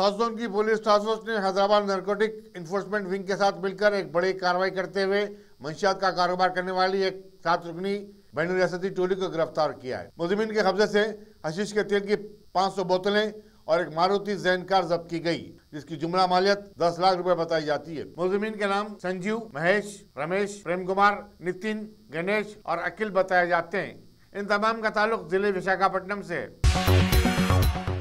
South zone की police task force ने Hyderabad narcotic enforcement wing के साथ मिलकर एक बड़ी कार्रवाई करते हुए मंशियात का कारोबार करने वाली एक सात रुकनी बैन रियासती टोली को गिरफ़्तार किया है। मुजमिन के कब्जे से हशीश के तेल की 500 बोतलें और एक मारुति जैन कार जब्त की गई, जिसकी जुमला मालियत 10 लाख रुपए बताई जाती है। मुलजिमिन के नाम संजीव, महेश, रमेश, प्रेम कुमार, नितिन, गणेश और अखिल बताए जाते हैं। इन तमाम का ताल्लुक ज़िले विशाखापट्टनम से है।